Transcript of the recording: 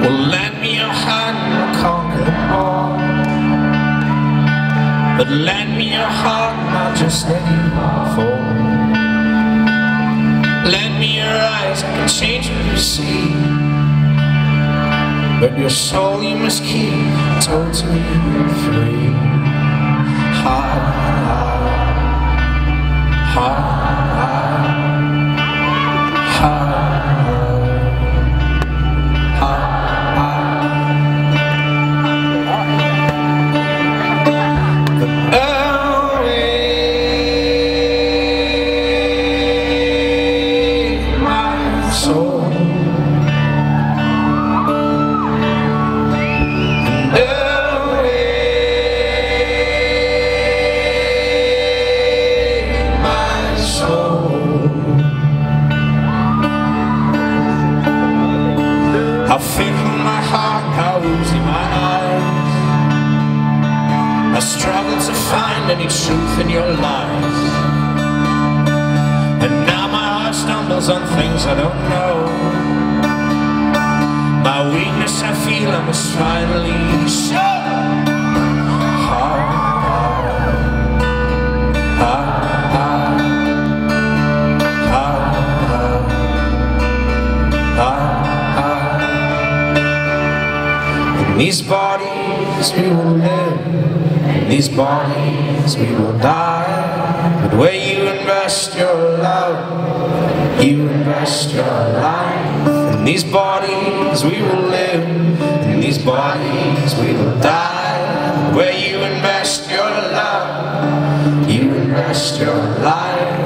Well, lend me. But lend me your heart, I'll just let you. Lend me your eyes, can change what you see. But your soul you must keep totally free. How fickle my heart, how oozy my eyes. I struggle to find any truth in your lies. And now my heart stumbles on things I don't know. My weakness I feel I must finally show. These bodies we will live, in these bodies we will die. But where you invest your love, you invest your life. In these bodies we will live, in these bodies we will die. Where you invest your love, you invest your life.